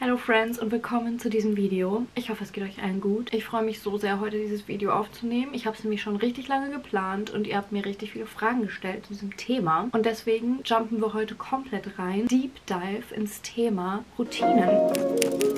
Hello Friends und willkommen zu diesem Video. Ich hoffe, es geht euch allen gut. Ich freue mich so sehr, heute dieses Video aufzunehmen. Ich habe es nämlich schon richtig lange geplant und ihr habt mir richtig viele Fragen gestellt zu diesem Thema. Und deswegen jumpen wir heute komplett rein. Deep Dive ins Thema Routinen.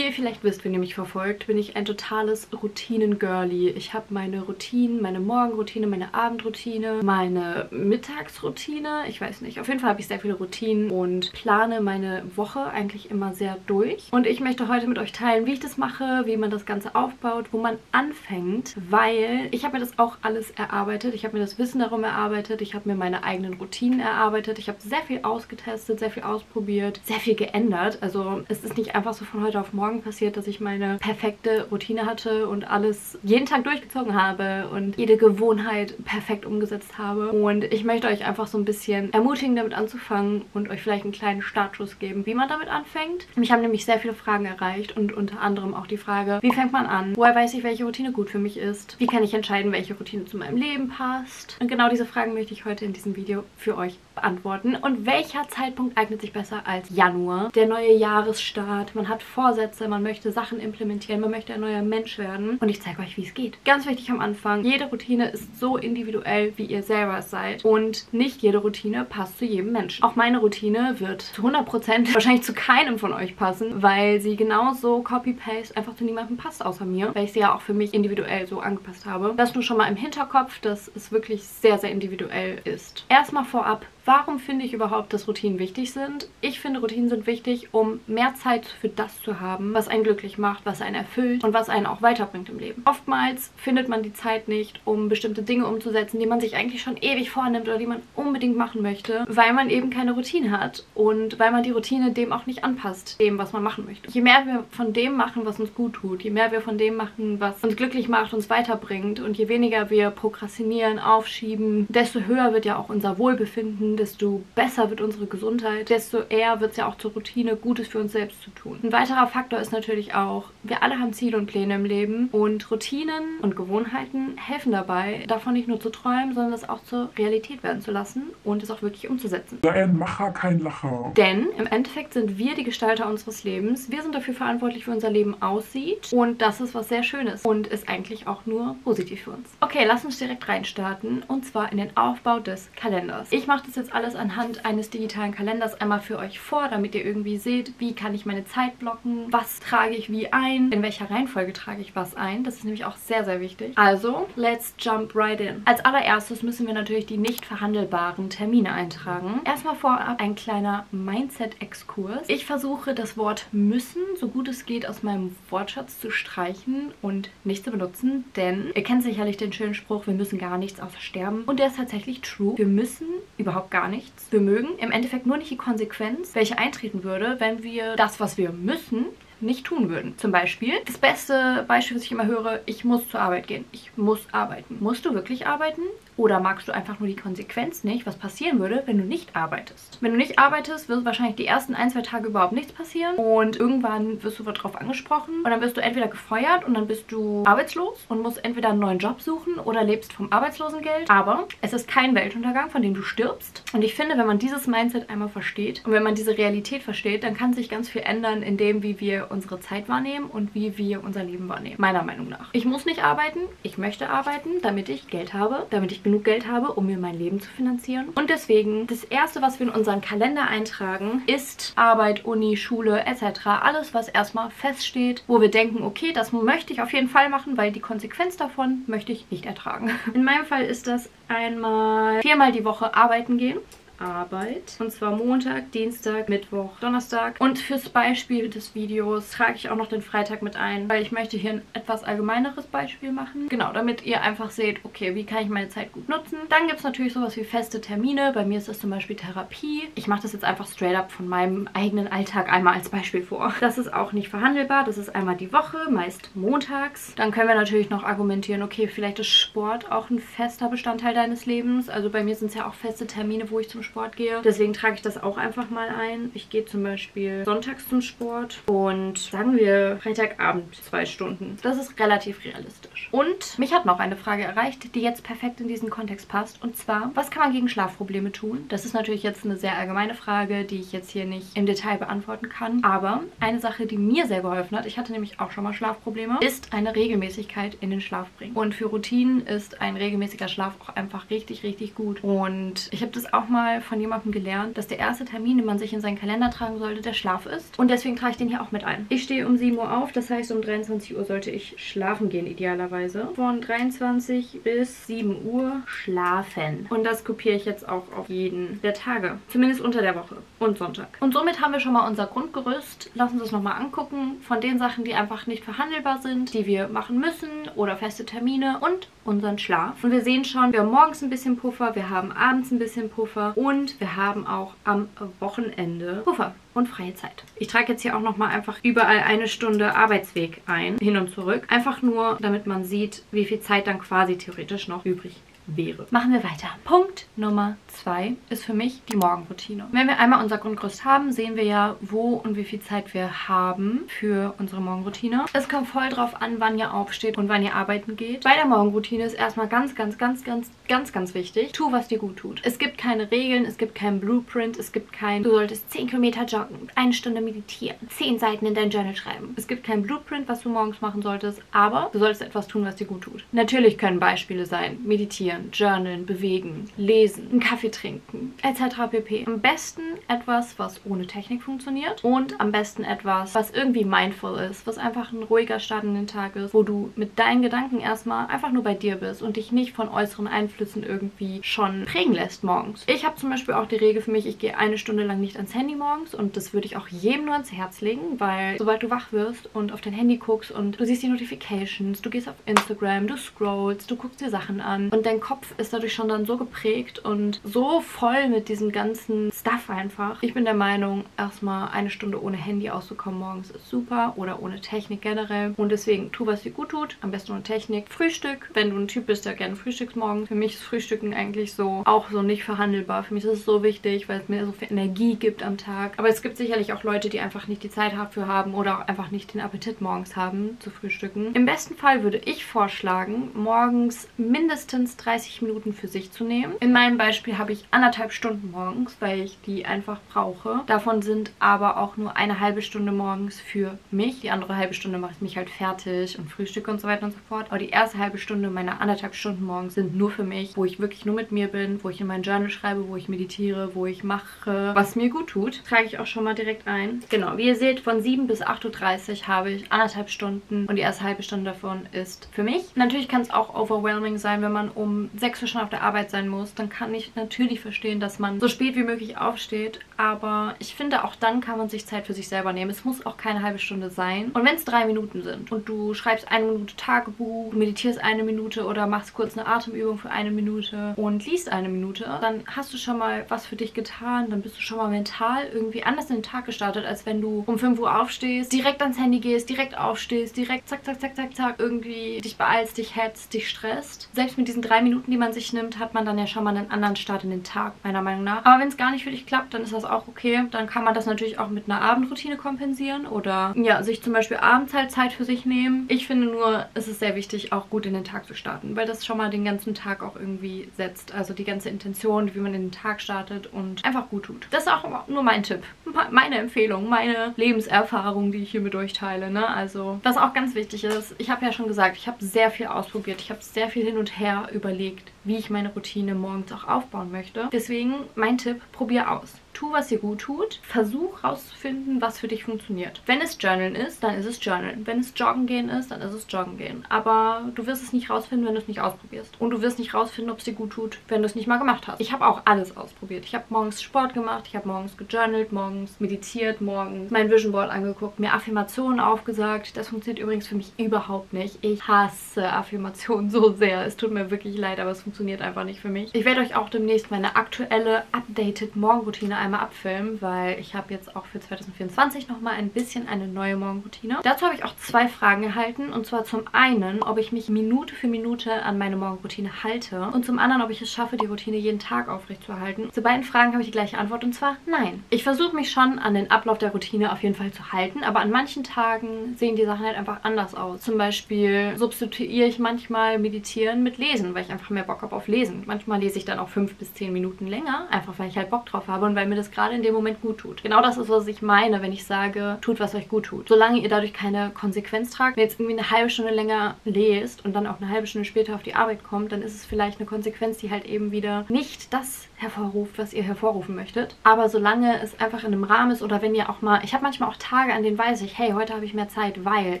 Vielleicht wisst, wenn ihr mich verfolgt, bin ich ein totales Routinen-Girlie. Ich habe meine Routinen, meine Morgenroutine, meine Abendroutine, meine Mittagsroutine. Ich weiß nicht. Auf jeden Fall habe ich sehr viele Routinen und plane meine Woche eigentlich immer sehr durch. Und ich möchte heute mit euch teilen, wie ich das mache, wie man das Ganze aufbaut, wo man anfängt, weil ich habe mir das auch alles erarbeitet. Ich habe mir das Wissen darum erarbeitet. Ich habe mir meine eigenen Routinen erarbeitet. Ich habe sehr viel ausgetestet, sehr viel ausprobiert, sehr viel geändert. Also es ist nicht einfach so von heute auf morgen Morgen passiert, dass ich meine perfekte Routine hatte und alles jeden Tag durchgezogen habe und jede Gewohnheit perfekt umgesetzt habe. Und ich möchte euch einfach so ein bisschen ermutigen, damit anzufangen und euch vielleicht einen kleinen Startschuss geben, wie man damit anfängt. Mich haben nämlich sehr viele Fragen erreicht und unter anderem auch die Frage, wie fängt man an? Woher weiß ich, welche Routine gut für mich ist? Wie kann ich entscheiden, welche Routine zu meinem Leben passt? Und genau diese Fragen möchte ich heute in diesem Video für euch beantworten. Und welcher Zeitpunkt eignet sich besser als Januar? Der neue Jahresstart, man hat Vorsätze, man möchte Sachen implementieren, man möchte ein neuer Mensch werden. Und ich zeige euch, wie es geht. Ganz wichtig am Anfang, jede Routine ist so individuell, wie ihr selber seid. Und nicht jede Routine passt zu jedem Menschen. Auch meine Routine wird zu 100% wahrscheinlich zu keinem von euch passen, weil sie genauso Copy-Paste einfach zu niemandem passt außer mir, weil ich sie ja auch für mich individuell so angepasst habe. Das nur schon mal im Hinterkopf, dass es wirklich sehr, sehr individuell ist. Erstmal vorab, Warum finde ich überhaupt, dass Routinen wichtig sind? Ich finde, Routinen sind wichtig, um mehr Zeit für das zu haben, was einen glücklich macht, was einen erfüllt und was einen auch weiterbringt im Leben. Oftmals findet man die Zeit nicht, um bestimmte Dinge umzusetzen, die man sich eigentlich schon ewig vornimmt oder die man unbedingt machen möchte, weil man eben keine Routine hat und weil man die Routine dem auch nicht anpasst, dem, was man machen möchte. Je mehr wir von dem machen, was uns gut tut, je mehr wir von dem machen, was uns glücklich macht, uns weiterbringt und je weniger wir prokrastinieren, aufschieben, desto höher wird ja auch unser Wohlbefinden desto besser wird unsere Gesundheit, desto eher wird es ja auch zur Routine, Gutes für uns selbst zu tun. Ein weiterer Faktor ist natürlich auch, wir alle haben Ziele und Pläne im Leben und Routinen und Gewohnheiten helfen dabei, davon nicht nur zu träumen, sondern das auch zur Realität werden zu lassen und es auch wirklich umzusetzen. Sei ein Macher, kein Lacher. Denn im Endeffekt sind wir die Gestalter unseres Lebens. Wir sind dafür verantwortlich, wie unser Leben aussieht und das ist was sehr Schönes und ist eigentlich auch nur positiv für uns. Okay, lass uns direkt reinstarten und zwar in den Aufbau des Kalenders. Ich mache das jetzt jetzt alles anhand eines digitalen Kalenders einmal für euch vor, damit ihr irgendwie seht, wie kann ich meine Zeit blocken, was trage ich wie ein, in welcher Reihenfolge trage ich was ein. Das ist nämlich auch sehr, sehr wichtig. Also, let's jump right in. Als allererstes müssen wir natürlich die nicht verhandelbaren Termine eintragen. Erstmal vorab ein kleiner Mindset-Exkurs. Ich versuche das Wort müssen, so gut es geht, aus meinem Wortschatz zu streichen und nicht zu benutzen, denn ihr kennt sicherlich den schönen Spruch, wir müssen gar nichts außer sterben. Und der ist tatsächlich true. Wir müssen überhaupt gar nichts. Wir mögen im Endeffekt nur nicht die Konsequenz, welche eintreten würde, wenn wir das, was wir müssen, nicht tun würden. Zum Beispiel, das beste Beispiel, was ich immer höre, ich muss zur Arbeit gehen. Ich muss arbeiten. Musst du wirklich arbeiten? Oder magst du einfach nur die Konsequenz nicht, was passieren würde, wenn du nicht arbeitest? Wenn du nicht arbeitest, wird wahrscheinlich die ersten ein, zwei Tage überhaupt nichts passieren und irgendwann wirst du darauf angesprochen und dann wirst du entweder gefeuert und dann bist du arbeitslos und musst entweder einen neuen Job suchen oder lebst vom Arbeitslosengeld. Aber es ist kein Weltuntergang, von dem du stirbst. Und ich finde, wenn man dieses Mindset einmal versteht und wenn man diese Realität versteht, dann kann sich ganz viel ändern in dem, wie wir unsere Zeit wahrnehmen und wie wir unser Leben wahrnehmen. Meiner Meinung nach. Ich muss nicht arbeiten, ich möchte arbeiten, damit ich Geld habe, damit ich genug Geld habe, um mir mein Leben zu finanzieren. Und deswegen, das Erste, was wir in unseren Kalender eintragen, ist Arbeit, Uni, Schule etc. Alles, was erstmal feststeht, wo wir denken, okay, das möchte ich auf jeden Fall machen, weil die Konsequenz davon möchte ich nicht ertragen. In meinem Fall ist das einmal viermal die Woche arbeiten gehen. Arbeit. Und zwar Montag, Dienstag, Mittwoch, Donnerstag. Und fürs Beispiel des Videos trage ich auch noch den Freitag mit ein, weil ich möchte hier ein etwas allgemeineres Beispiel machen. Genau, damit ihr einfach seht, okay, wie kann ich meine Zeit gut nutzen. Dann gibt es natürlich sowas wie feste Termine. Bei mir ist das zum Beispiel Therapie. Ich mache das jetzt einfach straight up von meinem eigenen Alltag einmal als Beispiel vor. Das ist auch nicht verhandelbar. Das ist einmal die Woche, meist montags. Dann können wir natürlich noch argumentieren, okay, vielleicht ist Sport auch ein fester Bestandteil deines Lebens. Also bei mir sind es ja auch feste Termine, wo ich zum Sport gehe. Deswegen trage ich das auch einfach mal ein. Ich gehe zum Beispiel sonntags zum Sport und sagen wir Freitagabend zwei Stunden. Das ist relativ realistisch. Und mich hat noch eine Frage erreicht, die jetzt perfekt in diesen Kontext passt. Und zwar, was kann man gegen Schlafprobleme tun? Das ist natürlich jetzt eine sehr allgemeine Frage, die ich jetzt hier nicht im Detail beantworten kann. Aber eine Sache, die mir sehr geholfen hat, ich hatte nämlich auch schon mal Schlafprobleme, ist eine Regelmäßigkeit in den Schlaf bringen. Und für Routinen ist ein regelmäßiger Schlaf auch einfach richtig, richtig gut. Und ich habe das auch mal von jemandem gelernt, dass der erste Termin, den man sich in seinen Kalender tragen sollte, der Schlaf ist. Und deswegen trage ich den hier auch mit ein. Ich stehe um 7 Uhr auf, das heißt um 23 Uhr sollte ich schlafen gehen idealerweise. Von 23 bis 7 Uhr schlafen. Und das kopiere ich jetzt auch auf jeden der Tage. Zumindest unter der Woche und Sonntag. Und somit haben wir schon mal unser Grundgerüst. Lassen Sie es nochmal angucken. Von den Sachen, die einfach nicht verhandelbar sind, die wir machen müssen oder feste Termine und unseren Schlaf. Und wir sehen schon, wir haben morgens ein bisschen Puffer, wir haben abends ein bisschen Puffer und wir haben auch am Wochenende Puffer und freie Zeit. Ich trage jetzt hier auch nochmal einfach überall eine Stunde Arbeitsweg ein, hin und zurück. Einfach nur, damit man sieht, wie viel Zeit dann quasi theoretisch noch übrig wäre. Machen wir weiter. Punkt Nummer zwei ist für mich die Morgenroutine. Wenn wir einmal unser Grundgerüst haben, sehen wir ja, wo und wie viel Zeit wir haben für unsere Morgenroutine. Es kommt voll drauf an, wann ihr aufsteht und wann ihr arbeiten geht. Bei der Morgenroutine ist erstmal ganz, ganz, ganz, ganz, ganz, ganz wichtig, tu, was dir gut tut. Es gibt keine Regeln, es gibt keinen Blueprint, es gibt kein, du solltest 10 Kilometer joggen, eine Stunde meditieren, 10 Seiten in dein Journal schreiben. Es gibt kein Blueprint, was du morgens machen solltest, aber du solltest etwas tun, was dir gut tut. Natürlich können Beispiele sein, meditieren, journalen, bewegen, lesen, einen Kaffee trinken, etc. pp. Am besten etwas, was ohne Technik funktioniert und am besten etwas, was irgendwie mindful ist, was einfach ein ruhiger Start in den Tag ist, wo du mit deinen Gedanken erstmal einfach nur bei dir bist und dich nicht von äußeren Einflüssen irgendwie schon prägen lässt morgens. Ich habe zum Beispiel auch die Regel für mich, ich gehe eine Stunde lang nicht ans Handy morgens und das würde ich auch jedem nur ans Herz legen, weil sobald du wach wirst und auf dein Handy guckst und du siehst die Notifications, du gehst auf Instagram, du scrollst, du guckst dir Sachen an und dein Kopf ist dadurch schon dann so geprägt und so voll mit diesem ganzen Stuff einfach. Ich bin der Meinung, erstmal eine Stunde ohne Handy auszukommen morgens ist super oder ohne Technik generell. Und deswegen tu, was dir gut tut. Am besten ohne Technik. Frühstück, wenn du ein Typ bist, der gerne frühstückst morgens. Für mich ist Frühstücken eigentlich so auch so nicht verhandelbar. Für mich ist es so wichtig, weil es mir so viel Energie gibt am Tag. Aber es gibt sicherlich auch Leute, die einfach nicht die Zeit dafür haben oder auch einfach nicht den Appetit morgens haben zu frühstücken. Im besten Fall würde ich vorschlagen, morgens mindestens 30 Minuten für sich zu nehmen. In meinem Beispiel habe ich anderthalb Stunden morgens, weil ich die einfach brauche. Davon sind aber auch nur eine halbe Stunde morgens für mich. Die andere halbe Stunde mache ich mich halt fertig und Frühstück und so weiter und so fort. Aber die erste halbe Stunde meiner anderthalb Stunden morgens sind nur für mich, wo ich wirklich nur mit mir bin, wo ich in mein Journal schreibe, wo ich meditiere, wo ich mache, was mir gut tut. Trage ich auch schon mal direkt ein. Genau, wie ihr seht, von 7 bis 8.30 Uhr habe ich anderthalb Stunden und die erste halbe Stunde davon ist für mich. Natürlich kann es auch overwhelming sein, wenn man um 6 Uhr schon auf der Arbeit sein muss. Dann kann ich natürlich verstehen, dass man so spät wie möglich aufsteht. Aber ich finde, auch dann kann man sich Zeit für sich selber nehmen. Es muss auch keine halbe Stunde sein. Und wenn es drei Minuten sind und du schreibst eine Minute Tagebuch, meditierst eine Minute oder machst kurz eine Atemübung für eine Minute und liest eine Minute, dann hast du schon mal was für dich getan. Dann bist du schon mal mental irgendwie anders in den Tag gestartet, als wenn du um 5 Uhr aufstehst, direkt ans Handy gehst, direkt aufstehst, direkt zack, zack, zack, zack, zack, irgendwie dich beeilst, dich hetzt, dich stresst. Selbst mit diesen drei Minuten, die man sich nimmt, hat man dann ja schon mal einen anderen Start in den Tag, meiner Meinung nach. Aber wenn es gar nicht für dich klappt, dann ist das auch okay. Dann kann man das natürlich auch mit einer Abendroutine kompensieren oder ja, sich zum Beispiel abends halt Zeit für sich nehmen. Ich finde nur, es ist sehr wichtig, auch gut in den Tag zu starten, weil das schon mal den ganzen Tag auch irgendwie setzt. Also die ganze Intention, wie man in den Tag startet und einfach gut tut. Das ist auch nur mein Tipp, meine Empfehlung, meine Lebenserfahrung, die ich hier mit euch teile. Ne? Also was auch ganz wichtig ist, ich habe ja schon gesagt, ich habe sehr viel ausprobiert. Ich habe sehr viel hin und her überlegt, bewegt. Wie ich meine Routine morgens auch aufbauen möchte. Deswegen mein Tipp, probier aus. Tu, was dir gut tut. Versuch rauszufinden, was für dich funktioniert. Wenn es Journalen ist, dann ist es Journalen. Wenn es Joggen gehen ist, dann ist es Joggen gehen. Aber du wirst es nicht rausfinden, wenn du es nicht ausprobierst. Und du wirst nicht rausfinden, ob es dir gut tut, wenn du es nicht mal gemacht hast. Ich habe auch alles ausprobiert. Ich habe morgens Sport gemacht, ich habe morgens gejournalt, morgens meditiert, morgens mein Vision Board angeguckt, mir Affirmationen aufgesagt. Das funktioniert übrigens für mich überhaupt nicht. Ich hasse Affirmationen so sehr. Es tut mir wirklich leid, aber es funktioniert funktioniert einfach nicht für mich. Ich werde euch auch demnächst meine aktuelle updated Morgenroutine einmal abfilmen, weil ich habe jetzt auch für 2024 nochmal ein bisschen eine neue Morgenroutine. Dazu habe ich auch zwei Fragen erhalten und zwar zum einen, ob ich mich Minute für Minute an meine Morgenroutine halte und zum anderen, ob ich es schaffe, die Routine jeden Tag aufrechtzuerhalten. Zu beiden Fragen habe ich die gleiche Antwort und zwar nein. Ich versuche mich schon an den Ablauf der Routine auf jeden Fall zu halten, aber an manchen Tagen sehen die Sachen halt einfach anders aus. Zum Beispiel substituiere ich manchmal Meditieren mit Lesen, weil ich einfach mehr Bock habe auf Lesen. Manchmal lese ich dann auch fünf bis zehn Minuten länger, einfach weil ich halt Bock drauf habe und weil mir das gerade in dem Moment gut tut. Genau das ist, was ich meine, wenn ich sage, tut, was euch gut tut. Solange ihr dadurch keine Konsequenz tragt, wenn ihr jetzt irgendwie eine halbe Stunde länger lest und dann auch eine halbe Stunde später auf die Arbeit kommt, dann ist es vielleicht eine Konsequenz, die halt eben wieder nicht das hervorruft, was ihr hervorrufen möchtet. Aber solange es einfach in einem Rahmen ist oder wenn ihr auch mal, ich habe manchmal auch Tage, an denen weiß ich, hey, heute habe ich mehr Zeit, weil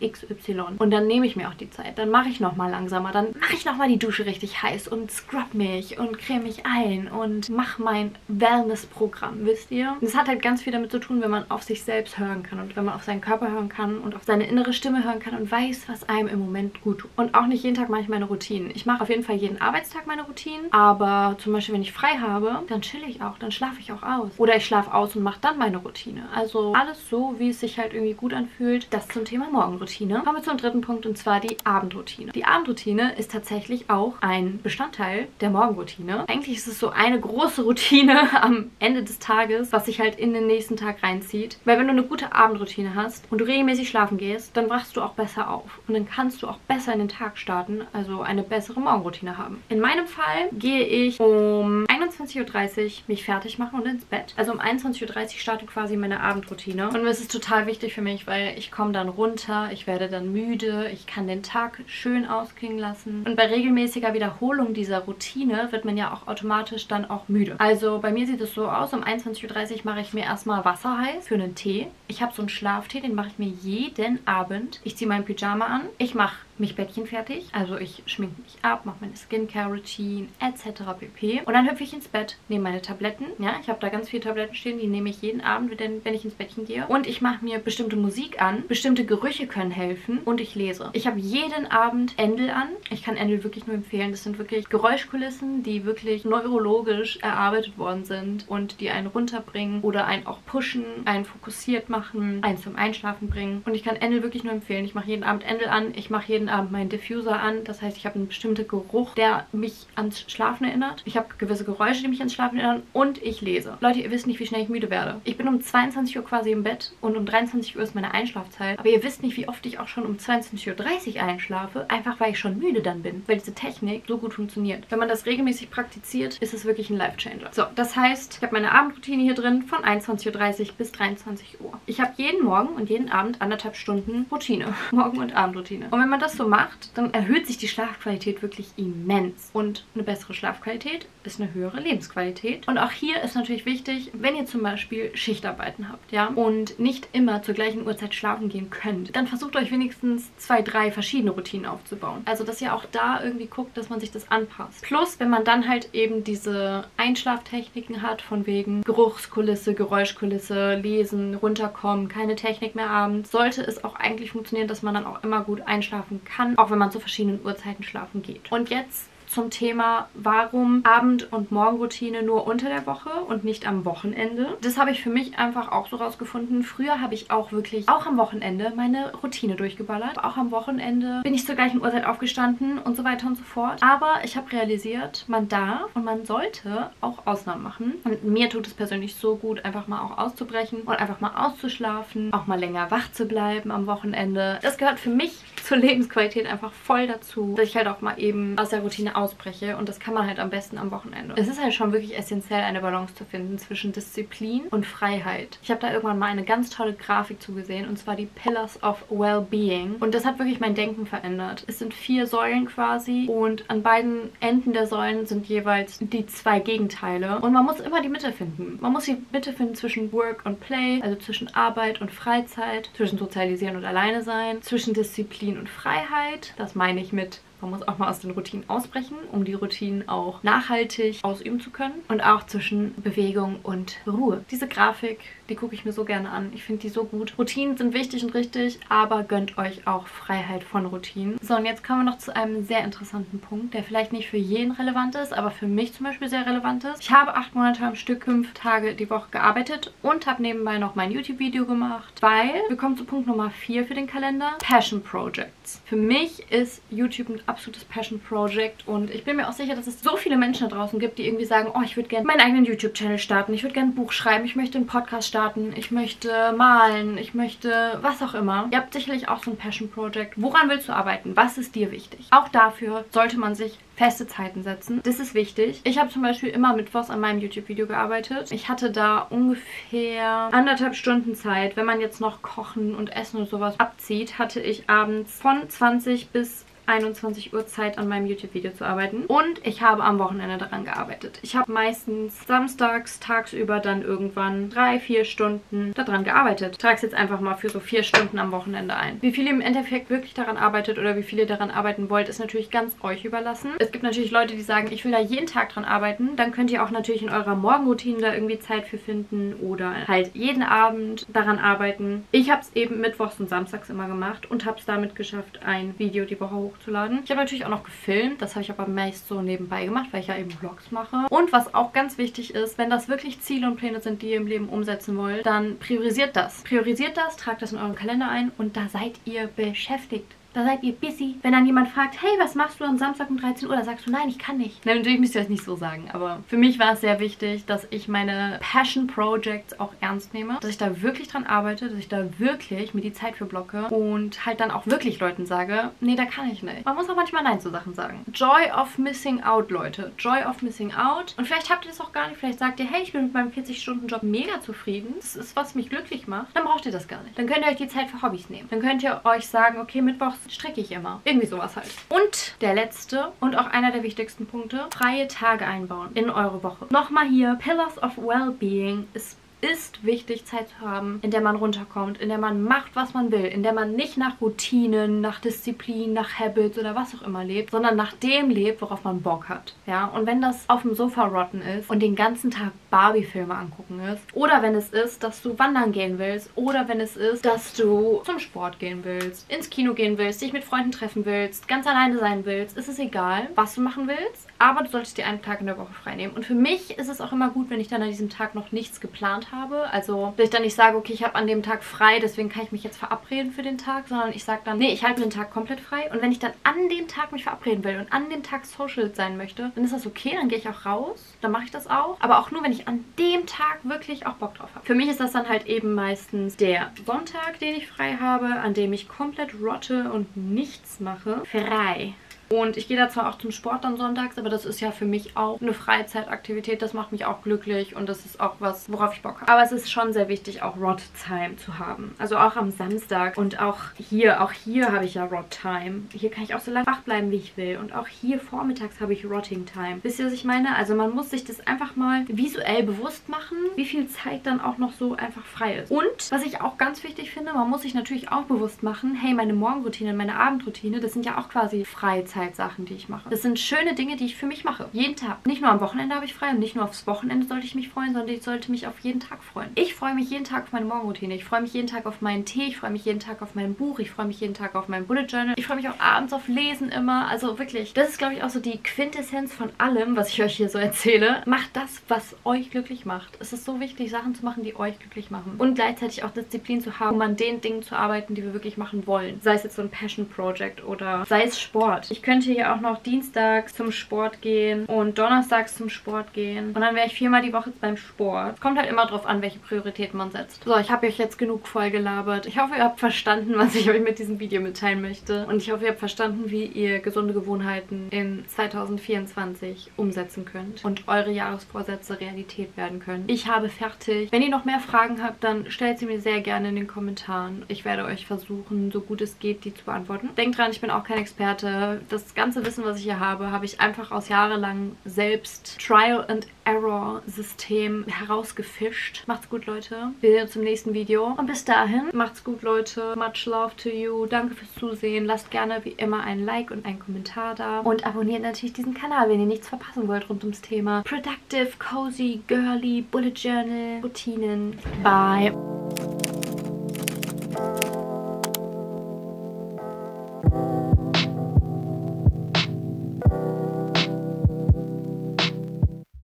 XY. Und dann nehme ich mir auch die Zeit. Dann mache ich nochmal langsamer. Dann mache ich nochmal die Dusche richtig heiß und scrub mich und creme mich ein und mache mein Wellness-Programm, wisst ihr? Das hat halt ganz viel damit zu tun, wenn man auf sich selbst hören kann und wenn man auf seinen Körper hören kann und auf seine innere Stimme hören kann und weiß, was einem im Moment gut tut. Und auch nicht jeden Tag mache ich meine Routinen. Ich mache auf jeden Fall jeden Arbeitstag meine Routinen, aber zum Beispiel, wenn ich frei habe, dann chill ich auch, dann schlafe ich auch aus. Oder ich schlafe aus und mache dann meine Routine. Also alles so, wie es sich halt irgendwie gut anfühlt. Das zum Thema Morgenroutine. Kommen wir zum dritten Punkt und zwar die Abendroutine. Die Abendroutine ist tatsächlich auch ein Bestandteil der Morgenroutine. Eigentlich ist es so eine große Routine am Ende des Tages, was sich halt in den nächsten Tag reinzieht. Weil wenn du eine gute Abendroutine hast und du regelmäßig schlafen gehst, dann wachst du auch besser auf. Und dann kannst du auch besser in den Tag starten, also eine bessere Morgenroutine haben. In meinem Fall gehe ich um 21.30 Uhr mich fertig machen und ins Bett. Also um 21.30 Uhr startet quasi meine Abendroutine. Und es ist total wichtig für mich, weil ich komme dann runter, ich werde dann müde, ich kann den Tag schön ausklingen lassen. Und bei regelmäßiger Wiederholung dieser Routine wird man ja auch automatisch dann auch müde. Also bei mir sieht es so aus, um 21.30 Uhr mache ich mir erstmal Wasser heiß für einen Tee. Ich habe so einen Schlaftee, den mache ich mir jeden Abend. Ich ziehe mein Pyjama an. Ich mache mich Bettchen fertig. Also ich schminke mich ab, mache meine Skincare-Routine etc. pp. Und dann hüpfe ich ins Bett, nehme meine Tabletten. Ja, ich habe da ganz viele Tabletten stehen, die nehme ich jeden Abend, wenn ich ins Bettchen gehe. Und ich mache mir bestimmte Musik an. Bestimmte Gerüche können helfen. Und ich lese. Ich habe jeden Abend Endel an. Ich kann Endel wirklich nur empfehlen. Das sind wirklich Geräuschkulissen, die wirklich neurologisch erarbeitet worden sind und die einen runterbringen oder einen auch pushen, einen fokussiert machen, einen zum Einschlafen bringen. Und ich kann Endel wirklich nur empfehlen. Ich mache jeden Abend Endel an. Ich mache jeden Abend meinen Diffuser an. Das heißt, ich habe einen bestimmten Geruch, der mich ans Schlafen erinnert. Ich habe gewisse Geräusche, die mich ans Schlafen erinnern. Und ich lese. Leute, ihr wisst nicht, wie schnell ich müde werde. Ich bin um 22 Uhr quasi im Bett und um 23 Uhr ist meine Einschlafzeit. Aber ihr wisst nicht, wie oft ich auch schon um 22.30 Uhr einschlafe. Einfach, weil ich schon müde dann bin. Weil diese Technik so gut funktioniert. Wenn man das regelmäßig praktiziert, ist es wirklich ein Life-Changer. So, das heißt, ich habe meine Abendroutine hier drin von 21.30 Uhr bis 23 Uhr. Ich habe jeden Morgen und jeden Abend anderthalb Stunden Routine. Morgen- und Abendroutine. Und wenn man das so macht, dann erhöht sich die Schlafqualität wirklich immens. Und eine bessere Schlafqualität ist eine höhere Lebensqualität. Und auch hier ist natürlich wichtig, wenn ihr zum Beispiel Schichtarbeiten habt, ja, und nicht immer zur gleichen Uhrzeit schlafen gehen könnt, dann versucht euch wenigstens zwei, drei verschiedene Routinen aufzubauen. Also, dass ihr auch da irgendwie guckt, dass man sich das anpasst. Plus, wenn man dann halt eben diese Einschlaftechniken hat, von wegen Geruchskulisse, Geräuschkulisse, lesen, runterkommen, keine Technik mehr abends, sollte es auch eigentlich funktionieren, dass man dann auch immer gut einschlafen kann, auch wenn man zu verschiedenen Uhrzeiten schlafen geht. Und jetzt zum Thema, warum Abend- und Morgenroutine nur unter der Woche und nicht am Wochenende. Das habe ich für mich einfach auch so rausgefunden. Früher habe ich auch wirklich, auch am Wochenende, meine Routine durchgeballert. Auch am Wochenende bin ich zur gleichen Uhrzeit aufgestanden und so weiter und so fort. Aber ich habe realisiert, man darf und man sollte auch Ausnahmen machen. Und mir tut es persönlich so gut, einfach mal auch auszubrechen und einfach mal auszuschlafen, auch mal länger wach zu bleiben am Wochenende. Das gehört für mich zur Lebensqualität einfach voll dazu, dass ich halt auch mal eben aus der Routine ausbreche und das kann man halt am besten am Wochenende. Es ist halt schon wirklich essentiell, eine Balance zu finden zwischen Disziplin und Freiheit. Ich habe da irgendwann mal eine ganz tolle Grafik zugesehen und zwar die Pillars of Well-Being und das hat wirklich mein Denken verändert. Es sind vier Säulen quasi und an beiden Enden der Säulen sind jeweils die zwei Gegenteile und man muss immer die Mitte finden. Man muss die Mitte finden zwischen Work und Play, also zwischen Arbeit und Freizeit, zwischen Sozialisieren und Alleine sein, zwischen Disziplin und Freiheit. Das meine ich mit Man muss auch mal aus den Routinen ausbrechen, um die Routinen auch nachhaltig ausüben zu können. Und auch zwischen Bewegung und Ruhe. Diese Grafik, die gucke ich mir so gerne an. Ich finde die so gut. Routinen sind wichtig und richtig, aber gönnt euch auch Freiheit von Routinen. So, und jetzt kommen wir noch zu einem sehr interessanten Punkt, der vielleicht nicht für jeden relevant ist, aber für mich zum Beispiel sehr relevant ist. Ich habe acht Monate am Stück, fünf Tage die Woche gearbeitet und habe nebenbei noch mein YouTube-Video gemacht, weil wir kommen zu Punkt Nummer vier für den Kalender. Passion Projects. Für mich ist YouTube ein absolutes Passion Project und ich bin mir auch sicher, dass es so viele Menschen da draußen gibt, die irgendwie sagen, oh, ich würde gerne meinen eigenen YouTube-Channel starten, ich würde gerne ein Buch schreiben, ich möchte einen Podcast starten, ich möchte malen, ich möchte was auch immer. Ihr habt sicherlich auch so ein Passion Project. Woran willst du arbeiten? Was ist dir wichtig? Auch dafür sollte man sich feste Zeiten setzen. Das ist wichtig. Ich habe zum Beispiel immer mittwochs an meinem YouTube-Video gearbeitet. Ich hatte da ungefähr anderthalb Stunden Zeit. Wenn man jetzt noch Kochen und Essen und sowas abzieht, hatte ich abends von 20 bis 21 Uhr Zeit an meinem YouTube-Video zu arbeiten. Und ich habe am Wochenende daran gearbeitet. Ich habe meistens samstags tagsüber dann irgendwann drei, vier Stunden daran gearbeitet. Ich trage es jetzt einfach mal für so vier Stunden am Wochenende ein. Wie viel ihr im Endeffekt wirklich daran arbeitet oder wie viel ihr daran arbeiten wollt, ist natürlich ganz euch überlassen. Es gibt natürlich Leute, die sagen, ich will da jeden Tag dran arbeiten. Dann könnt ihr auch natürlich in eurer Morgenroutine da irgendwie Zeit für finden oder halt jeden Abend daran arbeiten. Ich habe es eben mittwochs und samstags immer gemacht und habe es damit geschafft, ein Video die Woche hochzuladen hochzuladen. Ich habe natürlich auch noch gefilmt. Das habe ich aber meist so nebenbei gemacht, weil ich ja eben Vlogs mache. Und was auch ganz wichtig ist, wenn das wirklich Ziele und Pläne sind, die ihr im Leben umsetzen wollt, dann priorisiert das. Priorisiert das, tragt das in euren Kalender ein und da seid ihr beschäftigt. Da seid ihr busy. Wenn dann jemand fragt, hey, was machst du am Samstag um 13 Uhr? Da sagst du, nein, ich kann nicht. Na, natürlich müsst ihr das nicht so sagen, aber für mich war es sehr wichtig, dass ich meine Passion Projects auch ernst nehme. Dass ich da wirklich dran arbeite, dass ich da wirklich mir die Zeit für blocke und halt dann auch wirklich Leuten sage, nee, da kann ich nicht. Man muss auch manchmal Nein zu Sachen sagen. Joy of Missing Out, Leute. Joy of Missing Out. Und vielleicht habt ihr das auch gar nicht. Vielleicht sagt ihr, hey, ich bin mit meinem 40-Stunden-Job mega zufrieden. Das ist, was mich glücklich macht. Dann braucht ihr das gar nicht. Dann könnt ihr euch die Zeit für Hobbys nehmen. Dann könnt ihr euch sagen, okay, Mittwochs strecke ich immer. Irgendwie sowas halt. Und der letzte und auch einer der wichtigsten Punkte, freie Tage einbauen in eure Woche. Nochmal hier, Pillars of Wellbeing ist ist wichtig, Zeit zu haben, in der man runterkommt, in der man macht, was man will, in der man nicht nach Routinen, nach Disziplin, nach Habits oder was auch immer lebt, sondern nach dem lebt, worauf man Bock hat. Ja, und wenn das auf dem Sofa rotten ist und den ganzen Tag Barbie-Filme angucken ist, oder wenn es ist, dass du wandern gehen willst, oder wenn es ist, dass du zum Sport gehen willst, ins Kino gehen willst, dich mit Freunden treffen willst, ganz alleine sein willst, ist es egal, was du machen willst, aber du solltest dir einen Tag in der Woche frei nehmen. Und für mich ist es auch immer gut, wenn ich dann an diesem Tag noch nichts geplant habe. Also, dass ich dann nicht sage, okay, ich habe an dem Tag frei, deswegen kann ich mich jetzt verabreden für den Tag, sondern ich sage dann, nee, ich halte den Tag komplett frei. Und wenn ich dann an dem Tag mich verabreden will und an dem Tag social sein möchte, dann ist das okay, dann gehe ich auch raus, dann mache ich das auch. Aber auch nur, wenn ich an dem Tag wirklich auch Bock drauf habe. Für mich ist das dann halt eben meistens der Sonntag, den ich frei habe, an dem ich komplett rotte und nichts mache. Frei. Und ich gehe da zwar auch zum Sport dann sonntags, aber das ist ja für mich auch eine Freizeitaktivität. Das macht mich auch glücklich und das ist auch was, worauf ich Bock habe. Aber es ist schon sehr wichtig, auch Rod Time zu haben. Also auch am Samstag und auch hier, auch hier habe ich ja Rod Time. Hier kann ich auch so lange wach bleiben, wie ich will. Und auch hier vormittags habe ich Rotting Time. Wisst ihr, was ich meine? Also man muss sich das einfach mal visuell bewusst machen, wie viel Zeit dann auch noch so einfach frei ist. Und was ich auch ganz wichtig finde, man muss sich natürlich auch bewusst machen, hey, meine Morgenroutine, meine Abendroutine, das sind ja auch quasi Freizeit. Freizeitsachen, die ich mache. Das sind schöne Dinge, die ich für mich mache. Jeden Tag. Nicht nur am Wochenende habe ich frei und nicht nur aufs Wochenende sollte ich mich freuen, sondern ich sollte mich auf jeden Tag freuen. Ich freue mich jeden Tag auf meine Morgenroutine. Ich freue mich jeden Tag auf meinen Tee. Ich freue mich jeden Tag auf mein Buch. Ich freue mich jeden Tag auf mein Bullet Journal. Ich freue mich auch abends auf Lesen immer. Also wirklich, das ist glaube ich auch so die Quintessenz von allem, was ich euch hier so erzähle. Macht das, was euch glücklich macht. Es ist so wichtig, Sachen zu machen, die euch glücklich machen. Und gleichzeitig auch Disziplin zu haben, um an den Dingen zu arbeiten, die wir wirklich machen wollen. Sei es jetzt so ein Passion Project oder sei es Sport. Ich könnte hier auch noch dienstags zum Sport gehen und donnerstags zum Sport gehen. Und dann wäre ich viermal die Woche beim Sport. Kommt halt immer drauf an, welche Prioritäten man setzt. So, ich habe euch jetzt genug voll gelabert. Ich hoffe, ihr habt verstanden, was ich euch mit diesem Video mitteilen möchte. Und ich hoffe, ihr habt verstanden, wie ihr gesunde Gewohnheiten in 2024 umsetzen könnt und eure Jahresvorsätze Realität werden können. Ich habe fertig. Wenn ihr noch mehr Fragen habt, dann stellt sie mir sehr gerne in den Kommentaren. Ich werde euch versuchen, so gut es geht, die zu beantworten. Denkt dran, ich bin auch kein Experte. Das das ganze Wissen, was ich hier habe, habe ich einfach aus jahrelang selbst Trial and Error System herausgefischt. Macht's gut, Leute. Wir sehen uns im nächsten Video. Und bis dahin, macht's gut, Leute. Much love to you. Danke fürs Zusehen. Lasst gerne wie immer ein Like und einen Kommentar da. Und abonniert natürlich diesen Kanal, wenn ihr nichts verpassen wollt rund ums Thema Productive, Cozy, Girly, Bullet Journal, Routinen. Bye.